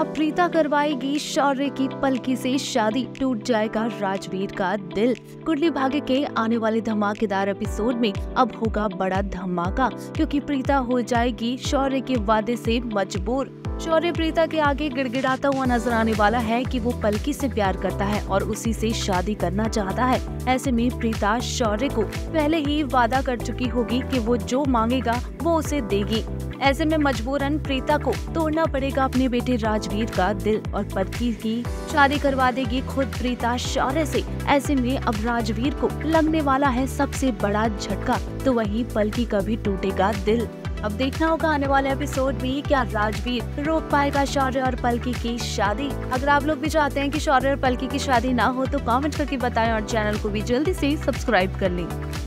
अब प्रीता करवाएगी शौर्य की पलकी से शादी। टूट जाएगा राजवीर का दिल। कुंडली भाग्य के आने वाले धमाकेदार एपिसोड में अब होगा बड़ा धमाका, क्योंकि प्रीता हो जाएगी शौर्य के वादे से मजबूर। शौर्य प्रीता के आगे गिड़गिड़ाता हुआ नज़र आने वाला है कि वो पलकी से प्यार करता है और उसी से शादी करना चाहता है। ऐसे में प्रीता शौर्य को पहले ही वादा कर चुकी होगी कि वो जो मांगेगा, वो उसे देगी। ऐसे में मजबूरन प्रीता को तोड़ना पड़ेगा अपने बेटे राजवीर का दिल और पलकी की शादी करवा देगी खुद प्रीता शौर्य से। ऐसे में अब राजवीर को लगने वाला है सबसे बड़ा झटका। तो वही पलकी का भी टूटेगा दिल। अब देखना होगा आने वाले एपिसोड में क्या राजवीर रोक पाएगा शौर्य और पलकी की शादी। अगर आप लोग भी चाहते हैं कि शौर्य और पलकी की शादी ना हो तो कमेंट करके बताएँ और चैनल को भी जल्दी से सब्सक्राइब कर लें।